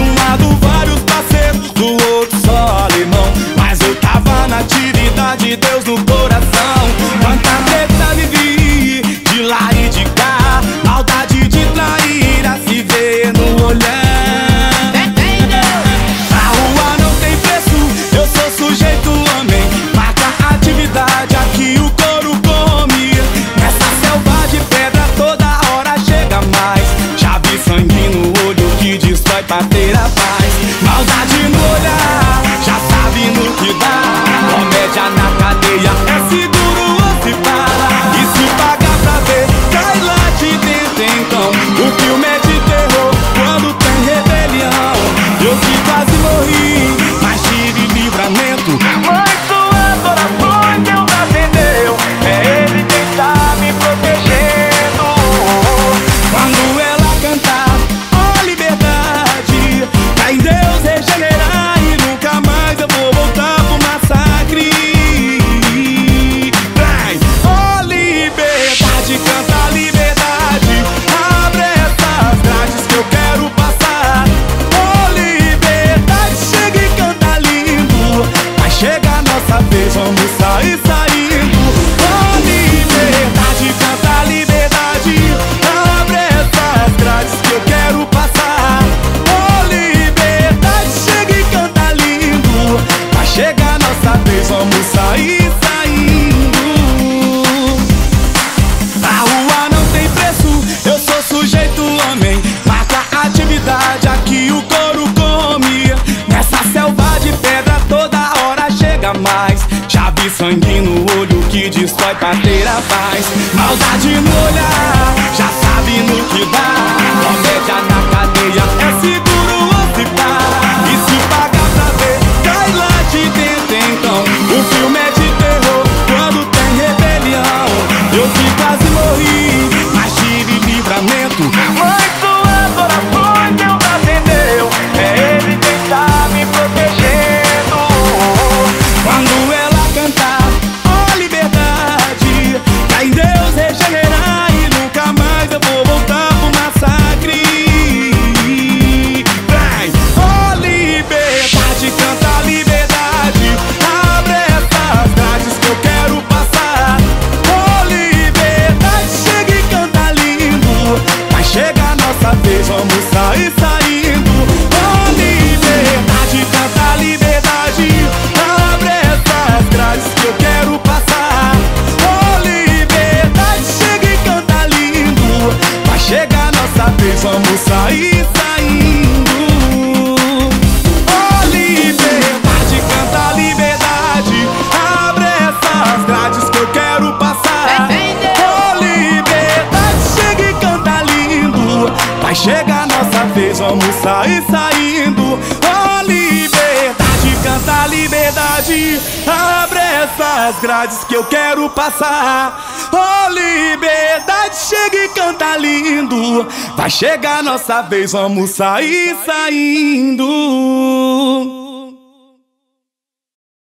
Do um lado vários parceiros, do outro. pra ter a paz. Maldade no olhar. Sangue no olho que destrói pra ter a paz. Maldade no olhar, já sabe no que dá. Comédia na vamos sair saindo. Ó liberdade, canta liberdade, abre essas grades que eu quero passar. Ó liberdade, chega e canta lindo, vai chegar nossa vez, vamos sair saindo. Abre essas grades que eu quero passar. Ó liberdade, chega e canta lindo, vai chegar nossa vez, vamos sair saindo.